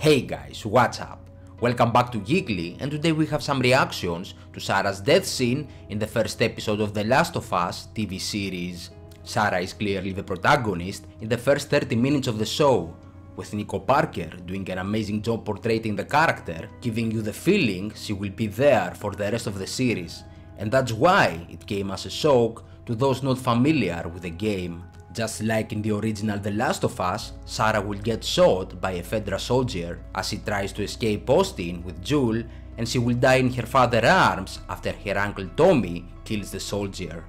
Hey guys, what's up? Welcome back to Geekly and today we have some reactions to Sarah's death scene in the first episode of The Last of Us TV series. Sarah is clearly the protagonist in the first 30 minutes of the show, with Nico Parker doing an amazing job portraying the character, giving you the feeling she will be there for the rest of the series, and that's why it came as a shock to those not familiar with the game. Just like in the original The Last of Us, Sarah will get shot by a Fedra soldier as she tries to escape Austin with Joel and she will die in her father's arms after her uncle Tommy kills the soldier.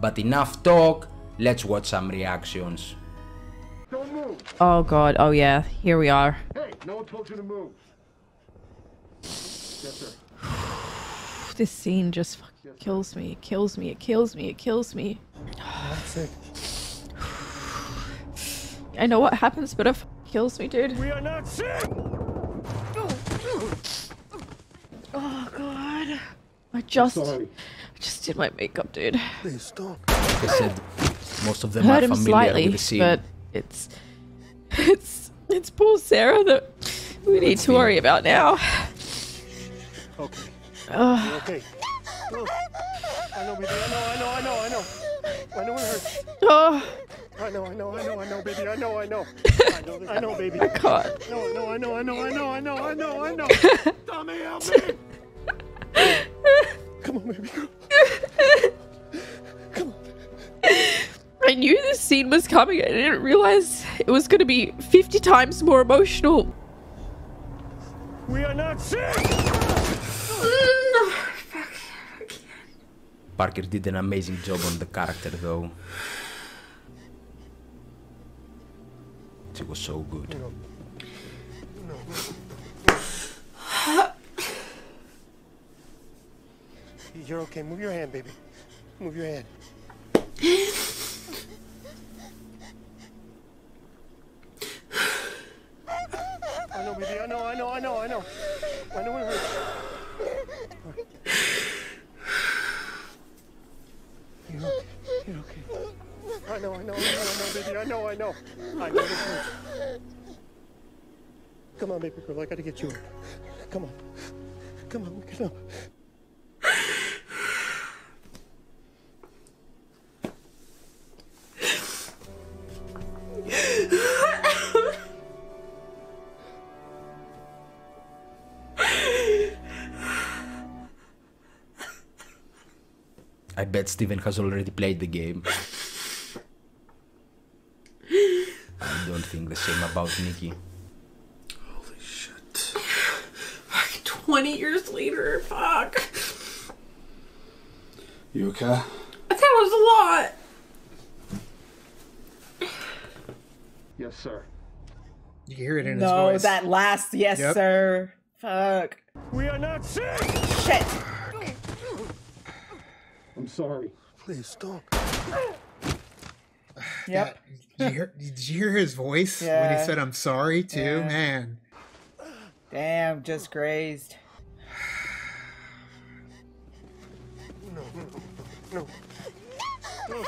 But enough talk, let's watch some reactions. Don't move. Oh god, oh yeah, here we are. Hey, no one told you to move. Yes, sir. This scene just fucking kills me, it kills me, it kills me, it kills me. That's it. I know what happens, but it kills me, dude. We are not sick. Oh god. I just, Sorry. I just did my makeup, dude. Please don't. Like I said, most of them Hurt are him familiar slightly, with the scene. but it's, it's, it's poor Sarah that we need to worry about now. Okay. Ugh. Okay. No. I know, baby. I know. I know. I know. I know. I know it hurts. Oh, I know. I know. I know. I know, baby. I know. I know. I know. I know, baby. I can't. No, no, I know, I know, I know, I know, I know, I know. Tommy, help me! Come on, baby girl. Come on. I knew this scene was coming. I didn't realize it was going to be 50 times more emotional. We are not sick! Parker did an amazing job on the character though. She was so good. You're okay. Move your hand, baby. Move your hand. I know, baby. I know, I know, I know, I know. I know it hurts. You're okay. You're okay. I know, I know, I know, I know, baby. I know, I know. I know. Come on, baby girl. I gotta get you up. Come on. Come on, get up. I bet Steven has already played the game. I don't think the same about Nikki. Holy shit. Fuck, 20 years later, fuck. You okay? That was a lot. Yes, sir. You can hear it in his voice. No, that last yes, Yep. sir. Fuck. We are not sick! Shit. I'm sorry. Please don't. Yep. Did you, hear, did you hear his voice when he said "I'm sorry" too? Yeah. Man, Damn, just grazed. No, no, no.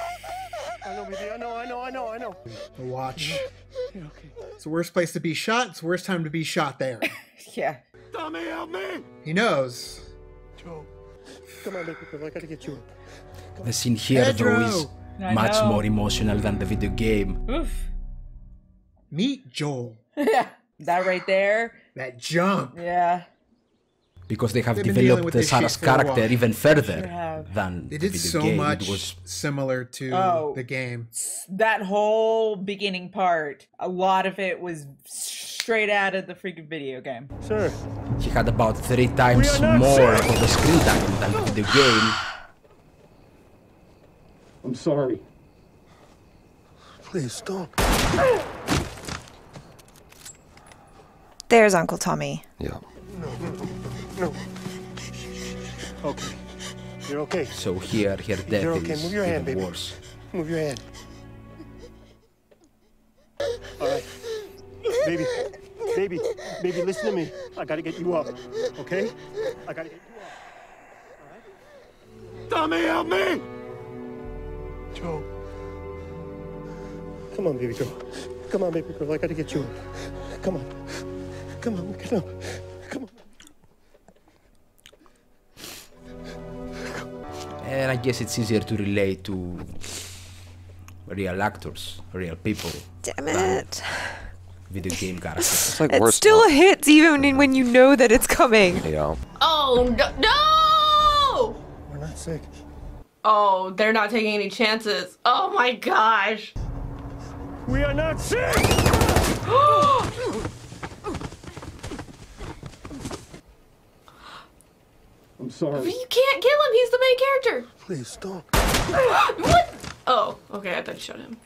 I know, baby. I know, I know, I know, I know. the watch. You're okay. It's the worst place to be shot. It's the worst time to be shot there. Yeah. Tommy, help me! he knows. Joe. Come on, baby. I gotta get you up. The scene here though is Pedro! I much know. more emotional than the video game. Oof. Meet Joel. Yeah. That right there. That jump. Yeah. Because they have They've developed the Sarah's for a while. character even further have. than They the did video so game. much It was similar to Oh. the game. That whole beginning part, a lot of it was straight out of the freaking video game. Sir. he had about three times We are not more sick. of the screen time than the video game. I'm sorry. Please don't. There's Uncle Tommy. Yeah. No. No. no. Okay. You're okay. So here, her death You're okay. is Move your hand, even baby. worse. Move your hand. All right. Baby. Baby. Baby, listen to me. I gotta get you up. Okay? I gotta get you up. All right? Tommy, help me! Joe. Come on, baby girl. Come on, baby girl. I gotta get you up. Come on. Come on, get up. Come on. And I guess it's easier to relate to real actors, real people, Damn it. video game characters. It's like It worse. still not- hits even when you know that it's coming. Yeah. Oh no! no! We're not sick. Oh, they're not taking any chances. Oh my gosh. We are not sick! I'm sorry. You can't kill him. He's the main character. Please don't. What? Oh, okay. I thought you shot him.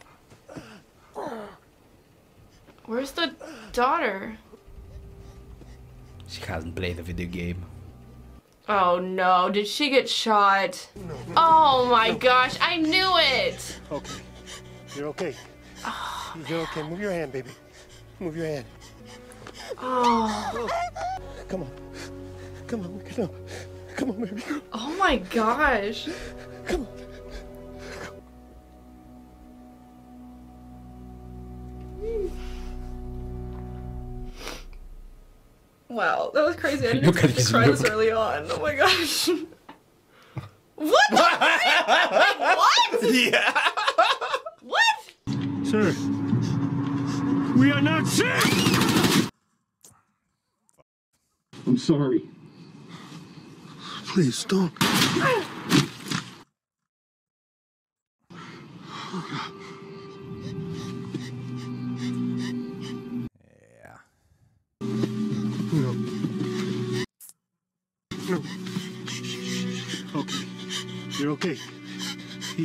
Where's the daughter? She hasn't played the video game. Oh no! Did she get shot? Oh my gosh! I knew it. Okay. You're okay. You're okay. Move your hand, baby. Move your hand. Oh, Come on. Come on, get up. Come on, baby oh my gosh! Crazy. I didn't Look at expect to cry this early on. Oh my gosh. What? the- what? Yeah. What? Sir. We are not sick! I'm sorry. Please don't.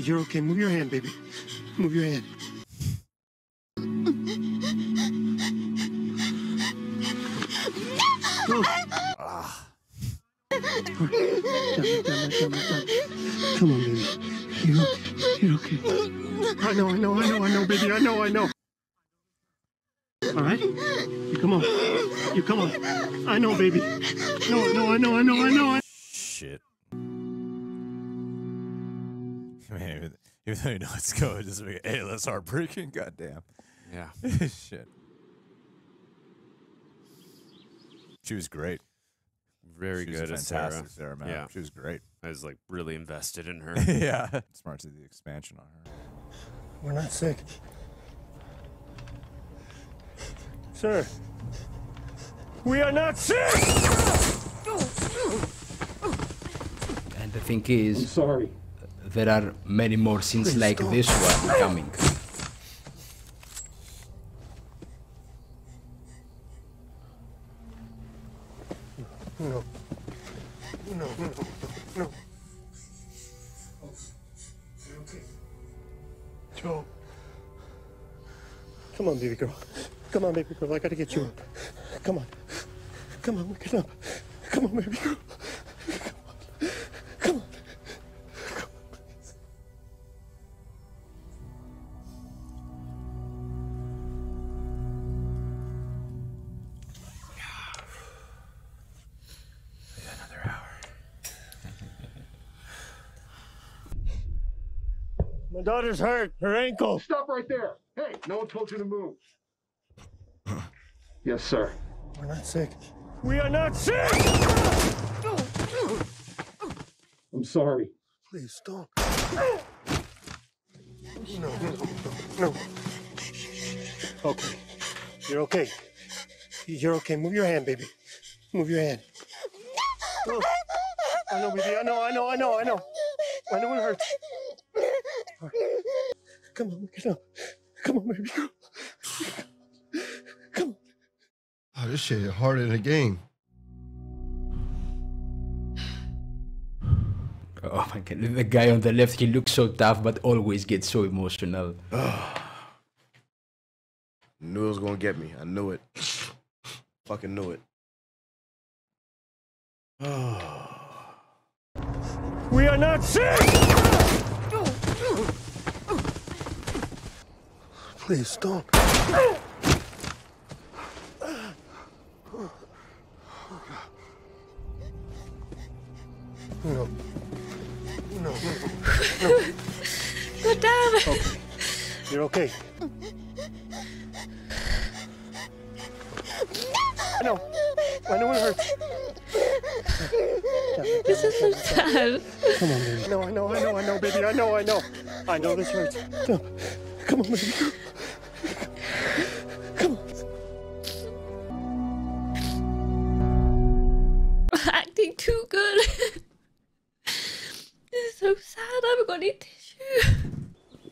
You're okay. Move your hand, baby. Move your hand. Go. Come on, baby. You're okay. You're okay. I know, I know, I know, I know, baby. I know, I know. All right? You come on. You come on. I know, baby. No, no, I know, I know, I know. I Shit. Even, even though you know it's going, it doesn't make it any less heartbreaking. Goddamn. Yeah. Shit. She was great. Very She was good a as Sarah. fantastic Sarah, man. Yeah. She was great. I was like really invested in her. yeah. Smart to the expansion on her. We're not sick. Sir. We are not sick! And the thing is, Sorry. There are many more scenes like this one coming. No. No, no, no. Okay? Joe. Come on, baby girl. Come on, baby girl. I gotta get you up. Come on. Come on, get up. Come on, baby girl. Daughter's hurt. Her ankle. Stop right there. Hey, no one told you to move. yes, sir. We're not sick. We are not sick! I'm sorry. Please don't. No, no, no, no. Okay. You're okay. You're okay. Move your hand, baby. Move your hand. Go. I know, baby. I know, I know, I know, I know. I know it hurts. Come on, get up. Come on, baby girl. Come on. Oh, this shit hit harder than a game. Oh my god, the guy on the left, he looks so tough but always gets so emotional. Knew it was gonna get me. I knew it. Fucking knew it. We are not sick! Please don't. No. No. No. Good dad. Okay. You're okay. I know. I know it hurts. This is so sad. Come on, baby. No, I know, I know, I know, baby. I know, I know. I know this hurts. No. Come on, baby. Come on. Acting too good. this is so sad. I haven't got any tissue.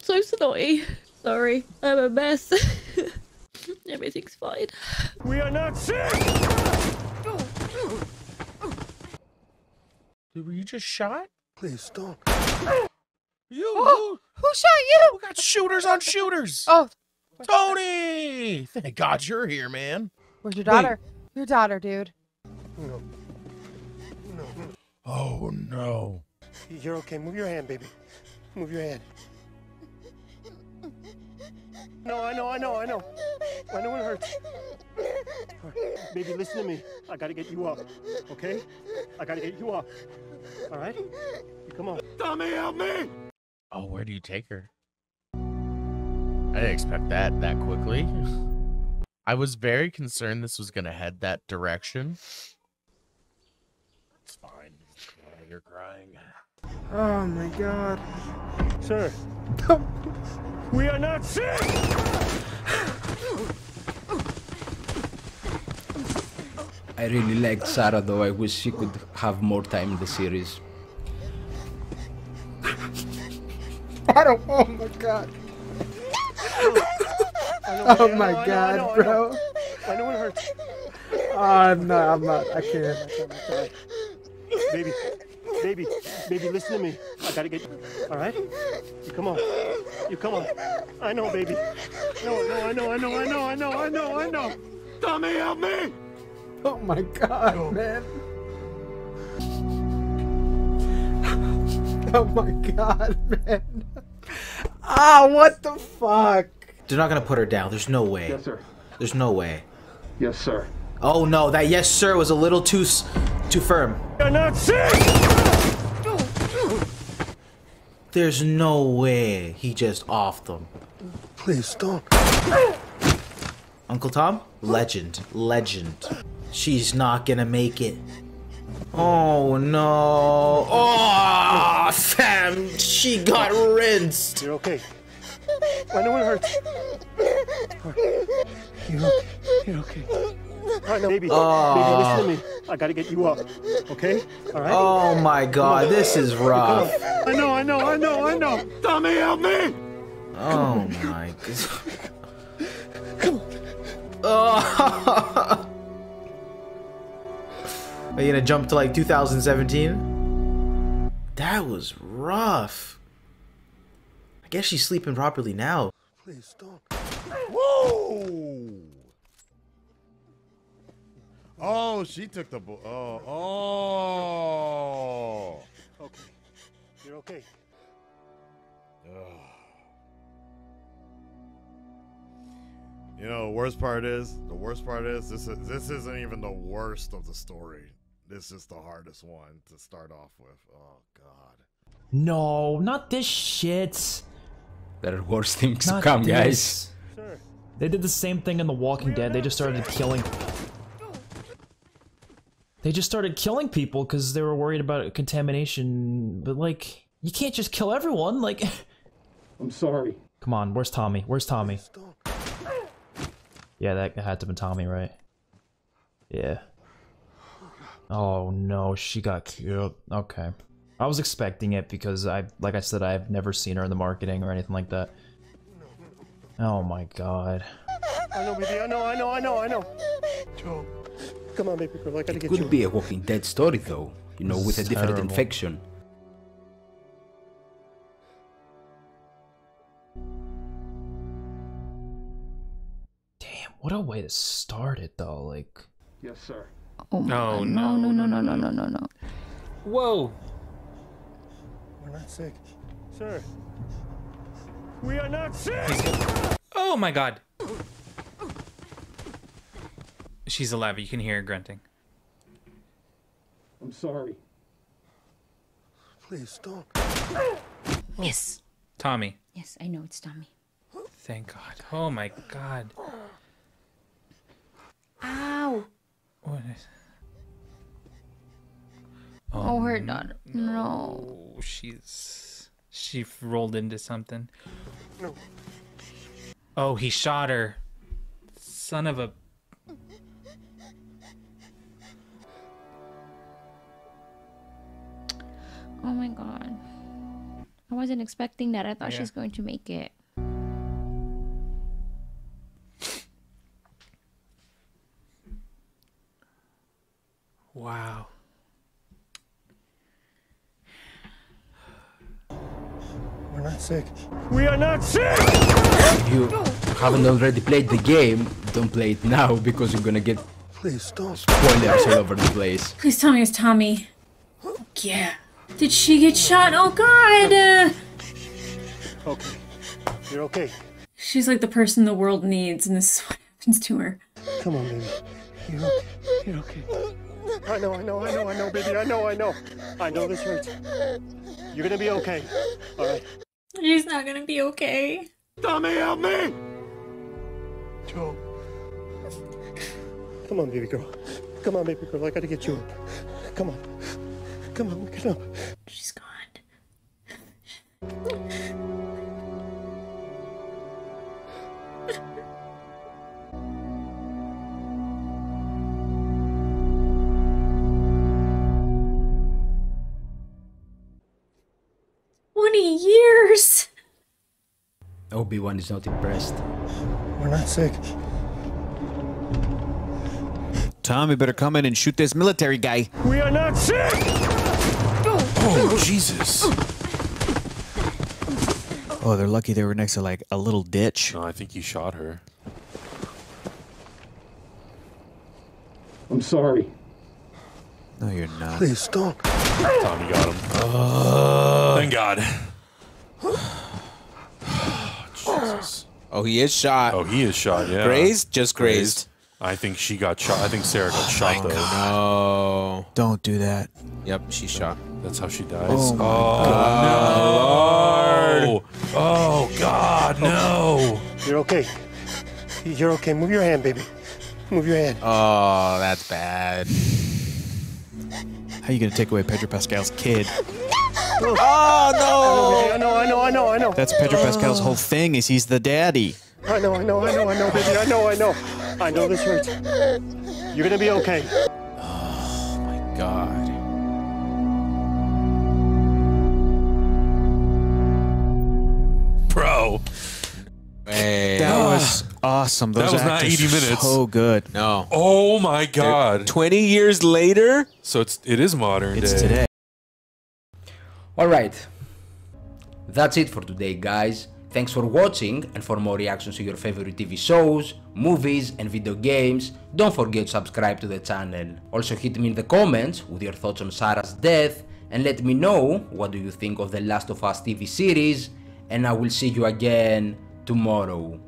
So snotty. Sorry, I'm a mess. Everything's fine. We are not sick! Dude, were you just shot? Please don't. Oh. You, Oh, who shot you? We got shooters on shooters. Oh, Tony! Thank God you're here, man. where's your daughter? Your daughter, dude. No. No. Oh no. You're okay. Move your hand, baby. Move your hand. No, I know, I know, I know. I know it hurts. All right, Baby, listen to me. I gotta get you up, okay? I gotta get you up. All right? You come on. Tommy, help me! Oh, where do you take her? I didn't expect that that quickly. I was very concerned this was gonna head that direction. It's fine. Yeah, you're crying. Oh my god. Sir, we are not sick! I really liked Sarah though, I wish she could have more time in the series. I don't. Oh my god. Oh my god, bro. I know it hurts. Oh no, I'm not. I can't. Baby, baby, baby, listen to me. I gotta get you. All right? You come on. You come on. I know, baby. No, no, I know, I know, I know, I know, I know, I know. Tommy, help me! Oh my god, man. Oh my god, man. Ah, what the fuck? They're not gonna put her down. There's no way. Yes, sir. There's no way. Yes, sir. Oh no, that yes sir was a little too too firm. You're not sick! There's no way he just offed them. Please don't. Uncle Tom, legend, legend. She's not gonna make it. Oh no! Oh, fam, she got rinsed. You're okay. I know it hurts. You're okay. You're okay. I know, baby. Oh. Baby, listen to me. Oh. I gotta get you up. Okay? All right? Oh my god, this is rough. I know, I know, I know, I know. Tommy, help me! Oh my god. Come on. Oh. Are you gonna jump to like 2017? That was rough. I guess she's sleeping properly now. Please don't. Whoa! Oh, she took the. bu- Oh, oh. Okay. You're okay. You know, the worst part is the worst part is this is this isn't even the worst of the story. This is the hardest one to start off with. Oh God. No, not this shit. There are worse things to come, this. guys. They did the same thing in The Walking Dead. They just started killing. They just started killing people because they were worried about contamination. But like, you can't just kill everyone. Like, I'm sorry. come on, where's Tommy? Where's Tommy? Yeah, that had to be Tommy, right? Yeah. Oh no, she got killed. Okay. I was expecting it because I, like I said, I've never seen her in the marketing or anything like that. Oh my god. I know, baby. I know, I know, I know, I know. Joe. Come on, baby girl. I gotta It get you could up. be a Walking Dead story though, you know, with a different terrible. infection. Damn, what a way to start it though. Like, Yes, sir. Oh my oh, No, God. no, no, no, no, no, no, no, no. whoa. We're not sick. Sir. We are not sick! Oh my god. She's alive. You can hear her grunting. I'm sorry. Please don't. Yes. Tommy. Yes, I know it's Tommy. Thank God. Oh my God. Ow. Her mm-hmm. daughter. No. Oh, she's she rolled into something. No. Oh, he shot her. Son of a. Oh my god. I wasn't expecting that. I thought Yeah. she's going to make it. Not sick. We are not sick! If you haven't already played the game, don't play it now because you're gonna get Please don't. spoilers all over the place. Please tell me it's Tommy. Yeah. Did she get shot? Oh god! Okay. You're okay. she's like the person the world needs, and this is what happens to her. Come on, baby. You're okay. You're okay. I know, I know, I know, I know, baby. I know, I know. I know this hurts. You're gonna be okay. All right. She's not gonna be okay. Tommy, help me! Joe. Come on, baby girl. Come on, baby girl. I gotta get you up. Come on. Come on, get up. She's gone. Obi-Wan is not impressed. We're not sick. Tommy better come in and shoot this military guy. We are not sick! Oh, Jesus. Oh, they're lucky they were next to like a little ditch. No, I think you shot her. I'm sorry. No, you're not. Please don't. Tommy got him. Thank God. Jesus. Oh, he is shot. Oh, he is shot. Yeah. Grazed? Just grazed. I think she got shot. I think Sarah got shot though. No. Don't do that. Yep, she's shot. That's how she dies. Oh my oh, no! Oh God, no! You're okay. You're okay. Move your hand, baby. Move your hand. Oh, that's bad. How are you gonna take away Pedro Pascal's kid? Oh no! I know, I know, I know, I know. That's Pedro Pascal's whole thing. Is he's the daddy? I know, I know, I know, I know, baby. I know, I know. I know this hurts. You're gonna be okay. Oh, my God. Bro. Man. That ah, was awesome. That was not 80 minutes. So good. No. Oh my God. Twenty years later. So it's it is modern It's day. today. Alright. That's it for today, guys. Thanks for watching, and for more reactions to your favorite TV shows, movies, and video games, don't forget to subscribe to the channel. Also hit me in the comments with your thoughts on Sarah's death, and let me know what do you think of the Last of Us TV series, and I will see you again tomorrow.